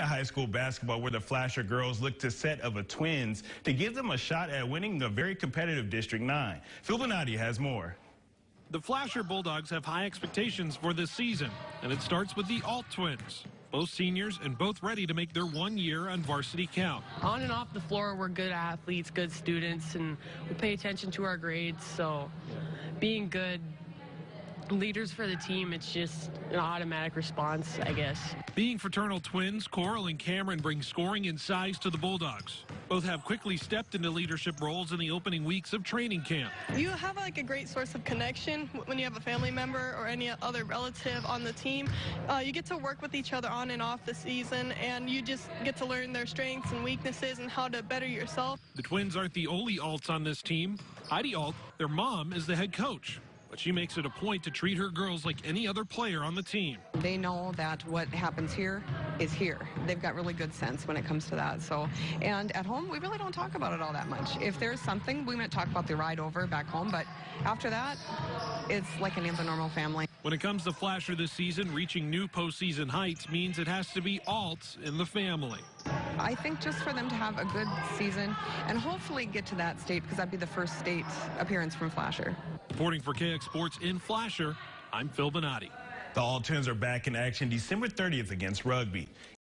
to high school basketball where the Flasher girls look to set of a twins to give them a shot at winning the very competitive District 9. Phil Bonatti has more. The Flasher Bulldogs have high expectations for this season, and it starts with the Alt twins. Both seniors and both ready to make their one year on varsity count. On and off the floor, we're good athletes, good students, and we pay attention to our grades. So being good leaders for the team, it's just an automatic response, I guess. Being fraternal twins, Coral and Cameron bring scoring and size to the Bulldogs. Both have quickly stepped into leadership roles in the opening weeks of training camp. You have like a great source of connection when you have a family member or any other relative on the team. Uh, you get to work with each other on and off the season, and you just get to learn their strengths and weaknesses and how to better yourself. The twins aren't the only alts on this team. Heidi Alt, their mom, is the head coach but she makes it a point to treat her girls like any other player on the team. They know that what happens here is here. They've got really good sense when it comes to that. So, and at home, we really don't talk about it all that much. If there's something, we might talk about the ride over back home, but after that, it's like any other normal family. When it comes to Flasher this season, reaching new postseason heights means it has to be alt in the family. I think just for them to have a good season and hopefully get to that state because that'd be the first state appearance from Flasher. Reporting for KX Sports in Flasher, I'm Phil Bonatti. The Alt Twins are back in action December 30th against Rugby.